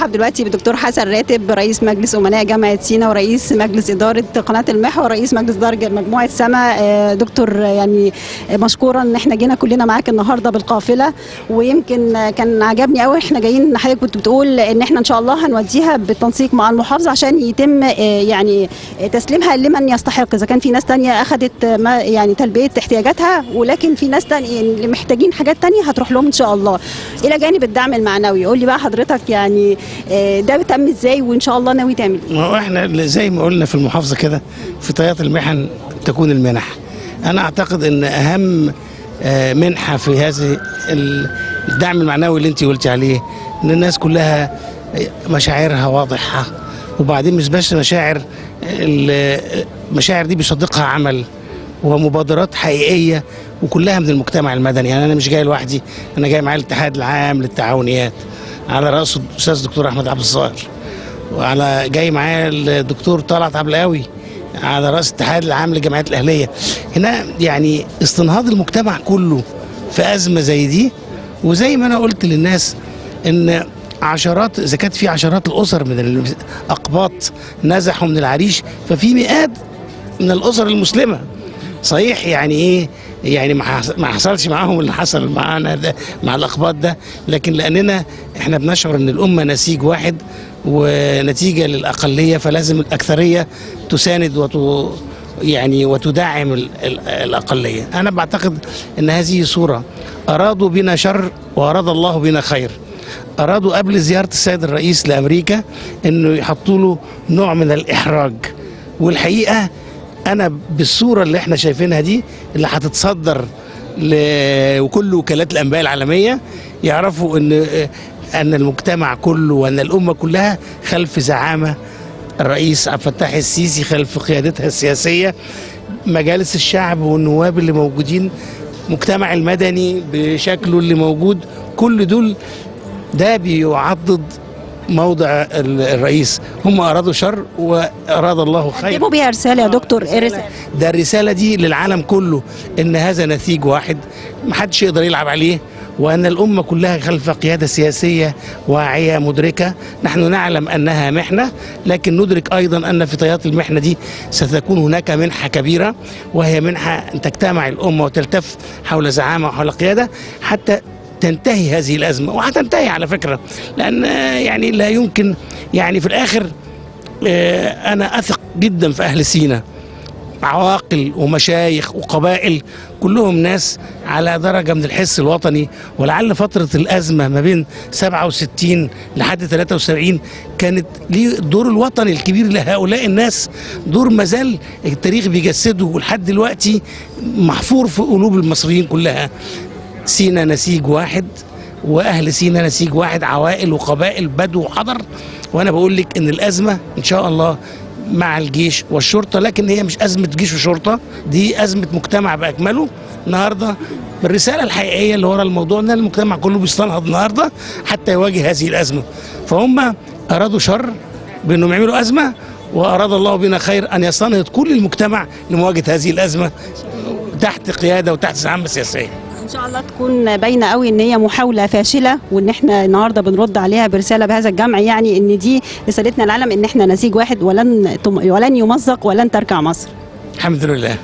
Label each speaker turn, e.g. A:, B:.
A: مرحب دلوقتي بالدكتور حسن راتب رئيس مجلس أمناء جامعة سينا ورئيس مجلس إدارة قناة المحور ورئيس مجلس اداره مجموعة سما. آه، دكتور آه، يعني آه، مشكورا إن إحنا جينا كلنا معاك النهارده بالقافلة. ويمكن كان عجبني قوي إحنا جايين حضرتك كنت بتقول إن إحنا إن شاء الله هنوديها بالتنسيق مع المحافظة عشان يتم يعني تسليمها لمن يستحق. إذا كان في ناس تانية اخذت يعني تلبية احتياجاتها ولكن في ناس تانية اللي محتاجين حاجات تانية هتروح لهم إن شاء الله. إلى جانب الدعم المعنوي. قول لي بقى حضرتك يعني ده تم إزاي وإن شاء الله ناوي تعمل إيه؟
B: ما هو إحنا زي ما قلنا في المحافظة كده في طيات المحن تكون المنح. أنا أعتقد إن أهم آه، منحة في هذه ال- الدعم المعنوي اللي انت قلتي عليه إن الناس كلها مشاعرها واضحة. وبعدين مش بس مشاعر ال- المشاعر دي بيصدقها عمل ومبادرات حقيقية وكلها من المجتمع المدني. يعني أنا مش جاي لوحدي أنا جاي معايا الاتحاد العام للتعاونيات. على راسه الأستاذ الدكتور أحمد عبد الظاهر وعلى جاي معايا الدكتور طلعت عبلاوي على رأس الاتحاد العام للجمعيات الأهلية. هنا يعني استنهاض المجتمع كله في أزمة زي دي وزي ما أنا قلت للناس إن عشرات إذا كانت في عشرات الأسر من الأقباط نزحوا من العريش ففي مئات من الأسر المسلمة. صحيح يعني إيه؟ يعني ما حصلش معاهم اللي حصل معانا ده مع الأقباط ده لكن لأننا إحنا بنشعر إن الأمة نسيج واحد ونتيجة للأقلية فلازم الأكثرية تساند وت يعني وتدعم ال- ال- الأقلية. أنا بعتقد إن هذه صورة أرادوا بنا شر وأراد الله بنا خير. أرادوا قبل زيارة السيد الرئيس لأمريكا إنه يحطوا له نوع من الإحراج. والحقيقة أنا بالصورة اللي إحنا شايفينها دي اللي هتتصدر ل- وكل وكالات الأنباء العالمية يعرفوا إن أن المجتمع كله وأن الأمة كلها خلف زعامة الرئيس عبد الفتاح السيسي خلف قيادتها السياسية مجالس الشعب والنواب اللي موجودين مجتمع المدني بشكله اللي موجود كل دول ده بيعضد موضع ال- الرئيس. هم أرادوا شر وأراد الله خير.
A: قدموا بيها رسالة يا دكتور إيه رسالة؟
B: ده الرسالة دي للعالم كله إن هذا نسيج واحد محدش يقدر يلعب عليه. وأن الأمة كلها خلف قيادة سياسية واعية مدركة. نحن نعلم أنها محنة لكن ندرك أيضا أن في طيات المحنة دي ستكون هناك منحة كبيرة وهي منحة أن تجتمع الأمة وتلتف حول زعامة وحول قيادة حتى تنتهي هذه الأزمة. وهتنتهي على فكرة لأن يعني لا يمكن يعني في الآخر آه، أنا أثق جدا في أهل سينا. عواقل ومشايخ وقبائل كلهم ناس على درجة من الحس الوطني. ولعل فترة الأزمة ما بين 67 لحد 73 كانت ليه الدور الوطني الكبير لهؤلاء الناس. دور مازال التاريخ بيجسده ولحد دلوقتي محفور في قلوب المصريين كلها. سينا نسيج واحد وأهل سينا نسيج واحد عوائل وقبائل بدو وحضر. وأنا بقول لك إن الأزمة إن شاء الله مع الجيش والشرطة لكن هي مش أزمة جيش وشرطة دي أزمة مجتمع بأكمله. النهارده بالرساله الحقيقية اللي ورا الموضوع إن المجتمع كله بيستنهض النهارده حتى يواجه هذه الأزمة. فهم أرادوا شر بأنهم يعملوا أزمة وأراد الله بنا خير أن يستنهض كل المجتمع لمواجهة هذه الأزمة تحت قيادة وتحت زعامة
A: سياسية. شاء الله تكون باينة قوي إن هي محاولة فاشلة وإن إحنا النهارده بنرد عليها برسالة بهذا الجمع يعني إن دي رسالتنا للعالم إن إحنا نسيج واحد ولن ولن يمزق ولن تركع مصر.
B: الحمد لله.